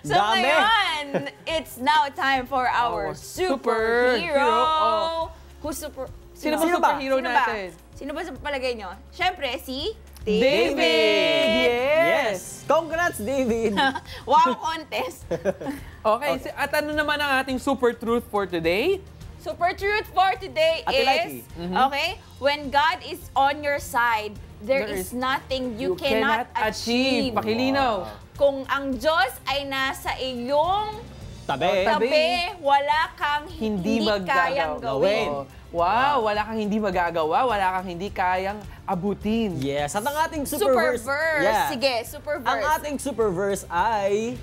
So Dami. ngayon, it's now time for our Our superhero. superhero. Oh. Who's super... Sino ba Sino ba? superhero Sino ba? natin? Sino ba sa palagay nyo? Siyempre, si David! Yes! Congrats, David! wow contest. Okay, si- at ano naman ang ating super truth for today? Super truth for today Ate is, Likey. okay, when God is on your side, there, There is, is- nothing you, cannot, achieve. Pakilinaw. Kung ang Diyos ay nasa iyong Tabi. Tabi. tabi, wala kang Hindi, hindi, kayang magagawa. gawin. Oo. Wow, wala kang hindi magagawa, wala kang hindi kayang abutin. Yes, at ang ating Super super, verse. Yeah. Sige, super Ang ating super verse ay,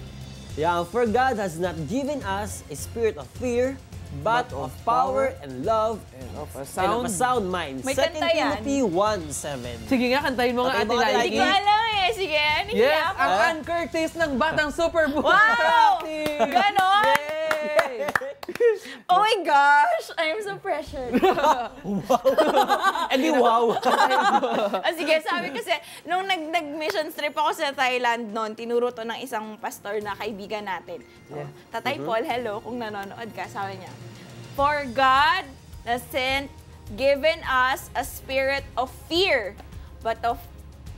yeah, For God has not given us a spirit of fear, but, of power and love And of a and of sound. a sound mind. May 2 kanta yan. Timothy 1.7 Sige nga, kantahin mo nga, Okay, Ate Laiki. Hindi ko alam eh. Sige, ano Yes, ako? ang Ann Curtis ng Batang Superbook. Wow! Ganon? Yay! Oh my gosh! I'm so pressured. And di wow! ah, sige, sabi kasi, nung nag, nag-mission trip ako sa Thailand noon, tinuro to ng isang pastor na kaibigan natin. So, Yeah. Tatay Paul, hello, kung nanonood ka, sabi niya, For God hasn't given us a spirit of fear, but of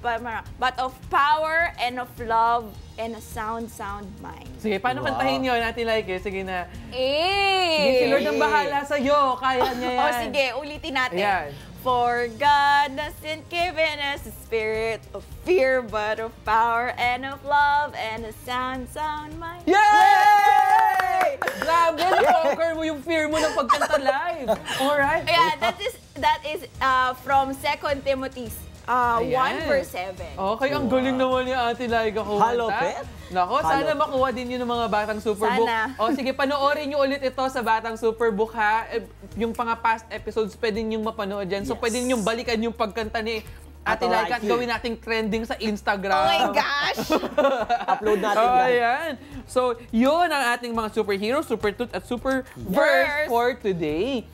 but of power and of love and a sound, sound mind. Sige, paano Wow. kantahin yun, Ate Laiki? Sige na. Eh! Sige, si Lord ang bahala sa'yo. Kaya niya yan. O sige, ulitin natin. Ayan. For God hasn't given us a spirit of fear, but of power and of love and a sound, sound mind. Yay! Grabe, conquer mo yung fear mo ng pagkanta live. Alright? Yeah, that is that is uh, from 2 Timothy uh, Ayan. 1 verse 7. Okay, ang galing naman ni Ate Laika kumanta. Halopet? Nako, sana makuha din yun ng mga Batang Superbook. Sana. O sige, panoorin nyo ulit ito sa Batang Superbook ha. Eh, Yung mga past episodes, pwede nyo mapanood yan. So Yes. pwede nyo balikan yung pagkanta ni Ate Laika at gawin nating trending sa Instagram. Oh my gosh! Upload natin Oh, yan. ayan. So, yun ang ating mga superhero, super tooth at super verse Verse. for today.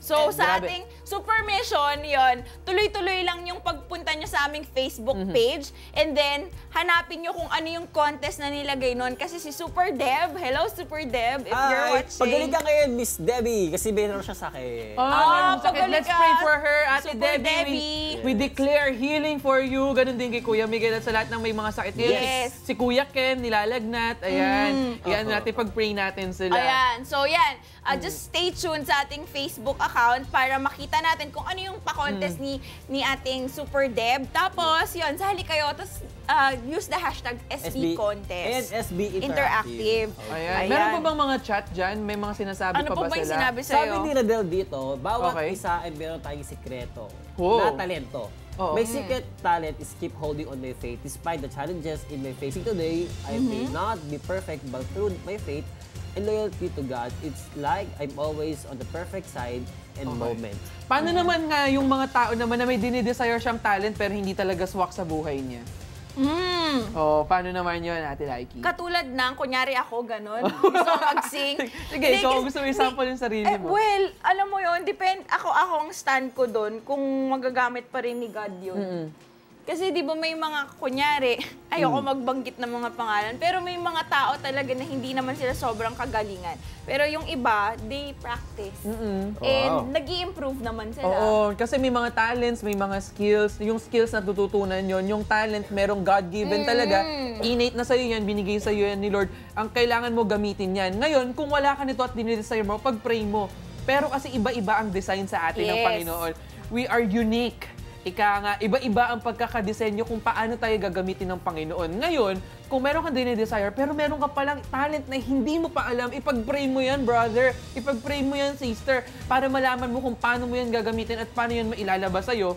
So Eh, sa grabe. ating super mission, yon tuloy-tuloy lang yung pagpunta nyo sa aming Facebook Mhm. page and then hanapin nyo kung ano yung contest na nilagay nun. Kasi si Super Deb, hello Super Deb, if you're Ay, watching. pagaling ka ngayon, Miss Debbie, kasi meron siya sa akin. Oh, sakit. pagaling Let's pray for her, Ate Super Debbie. Debbie. We, we declare healing for you. Ganun din kay Kuya Miguel at sa lahat ng may mga sakit. Yes. Si Kuya Ken, nilalagnat. Ayan. Mm. Iyan natin pag-pray natin sila. Ayan. So, yan. Uh, just stay tuned sa ating Facebook account para makita natin kung ano yung pa-contest Mm. ni, ni ating Super Deb. Tapos, yun, sali kayo. Tapos, uh, use the hashtag SB, And Contest. SB Interactive. Interactive. Ayan. Ayan. Meron pa bang mga chat dyan? May mga sinasabi Ano pa po ba ba yung sila? sinabi Sabi sa'yo? ni Radel dito, bawat Okay. isa ay meron tayong sikreto Oh. na talento. Oo. My secret talent is keep holding on my faith despite the challenges in my facing today. I may Mm-hmm. not be perfect, but through my faith and loyalty to God, it's like I'm always on the perfect side and moment. Paano naman nga yung mga tao naman na may dinidesire siyang talent pero hindi talaga swak sa buhay niya? Mm. Oh, paano naman yun, Ate Laiki? Katulad ng, kunyari ako, ganun. Gusto ko mag-sing. Sige, Hindi, ikaw gusto mo i-sample yung sarili Eh, mo. well, alam mo yon depend, ako, ako ang stand ko doon kung magagamit pa rin ni God yun. Kasi di ba may mga, kunyari, ayoko magbanggit ng mga pangalan, pero may mga tao talaga na hindi naman sila sobrang kagalingan. Pero yung iba, they practice. And Wow. nag improve naman sila. Oo, kasi may mga talents, may mga skills. Yung skills na tututunan yon, yung talent merong God-given talaga. Innate na sa'yo yan, binigay sa'yo yan ni Lord. Ang kailangan mo gamitin yan. Ngayon, kung wala ka nito at dinidesire mo, pag-pray mo. Pero kasi iba-iba ang design sa atin ng Yes. Panginoon. We are unique. Ika nga, iba-iba ang pagkakadesenyo kung paano tayo gagamitin ng Panginoon. Ngayon, kung meron kang dinidesire, pero meron ka palang talent na hindi mo pa alam, ipag-pray mo yan, brother. Ipag-pray mo yan, sister, para malaman mo kung paano mo yan gagamitin at paano yan mailalabas sa'yo.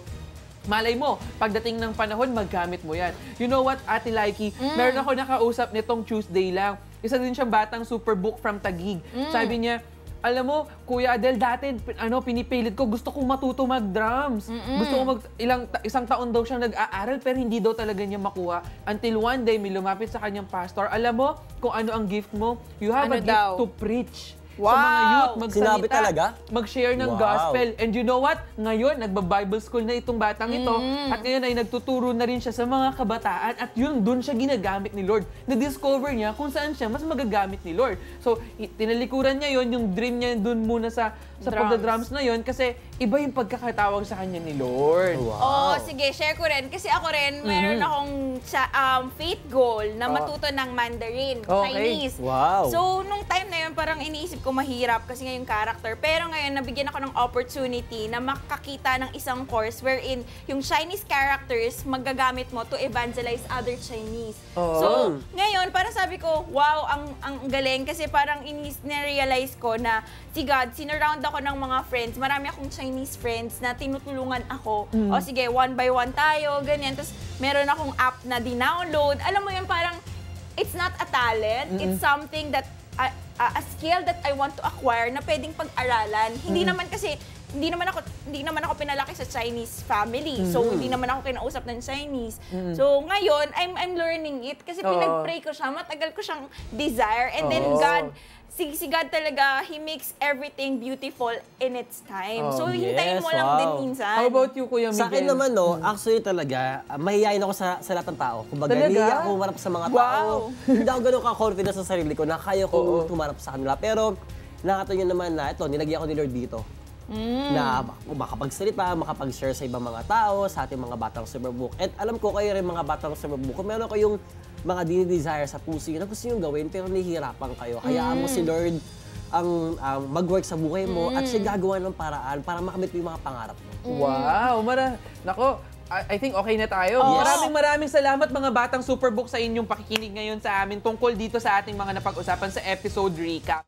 Malay mo, pagdating ng panahon, maggamit mo yan. You know what, Ate Laiki? Meron ako nakausap nitong Tuesday lang. Isa din siyang batang superbook from Tagig. Sabi niya, alam mo, Kuya Adel, dati ano, pinipilit ko, gusto kong matuto mag-drums. Gusto ko mag, ilang, isang taon daw siyang nag-aaral, pero hindi daw talaga niya makuha. Until one day, may lumapit sa kanyang pastor, alam mo kung ano ang gift mo? You have Ano a gift daw? to preach. Sa mga Wow! youth magsalita. Sinabi talaga? Mag-share ng Wow. gospel. And you know what? Ngayon, nagba-Bible school na itong batang ito. Mm. At ngayon ay nagtuturo na rin siya sa mga kabataan. At yun, dun siya ginagamit ni Lord. Na-discover niya kung saan siya mas magagamit ni Lord. So, tinalikuran niya yon yung dream niya dun muna sa sa Drums. pagda-drums na yon kasi iba yung pagkakatawag sa kanya ni Lord. Oo, sige, share ko rin. Kasi ako rin, meron akong sa, um, faith goal na matuto ng Mandarin, Okay. Chinese. Wow. So, nung time na yun, parang iniisip ko mahirap kasi nga yung character. Pero ngayon, nabigyan ako ng opportunity na makakita ng isang course wherein yung Chinese characters magagamit mo to evangelize other Chinese. Oo. So, ngayon, parang sabi ko, wow, ang ang galing kasi parang inis na-realize ko na si God, sinurround ako ng mga friends. Marami akong Chinese friends na tinutulungan ako. O sige, one by one tayo, ganyan. Tapos meron akong app na dinownload. Alam mo yun, parang it's not a talent. It's something that, a- a skill that I want to acquire na pwedeng pag-aralan. Hindi naman kasi, hindi naman ako hindi naman ako pinalaki sa Chinese family. So hindi naman ako kinausap ng Chinese. So ngayon I'm I'm learning it kasi Oo. pinag-pray ko siya, matagal ko siyang desire and then Oo. God si, si God talaga, He makes everything beautiful in its time. Oh, so, hintayin mo yes, lang wow. din minsan. How about you, Kuya Miguel? Sa akin naman, no, actually talaga, uh, mahihayin ako sa, sa lahat ng tao. Kumbaga, Talaga? hindi ako humarap sa mga Wow. tao. hindi ako ganun ka-confident sa sarili ko na kaya kong Oo. tumarap sa kanila. Pero, nakatuloy naman na ito, nilagyan ako ni Lord dito. Na mak- makapagsalita, makapag-share sa ibang mga tao, sa ating mga batang Superbook. At alam ko kayo rin mga batang Superbook, kung meron kayong mga dinidesire sa puso nyo na gusto nyo gawin, pero nahihirapan kayo. Hayaan mo si Lord ang ang mag-work sa buhay mo at siya gagawa ng paraan para makamit mo yung mga pangarap mo. Wow, mara. Nako, I think okay na tayo. Maraming maraming salamat mga batang Superbook sa inyong pakikinig ngayon sa amin tungkol dito sa ating mga napag-usapan sa episode recap.